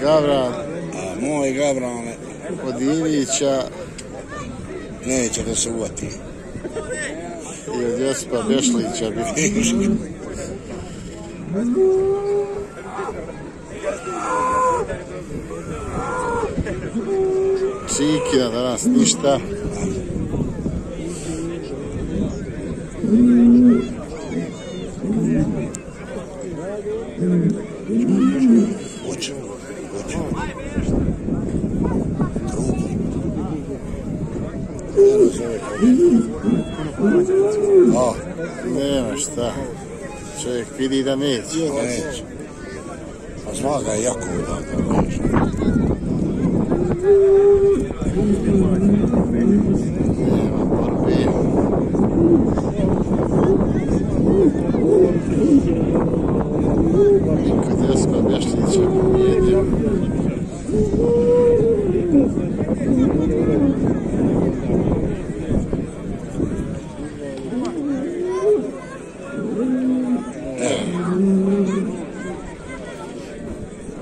Gavran A moj Gabrane od Ivića neće da se uvati. i od Josipa Bešlića bi Čikina danas ništa. Hoće, hoće. O, nema šta. Čovjek vidi da neće. Neće. A zna ga je jako da neće. Dikkat etmen yaşlayacak. Yedim.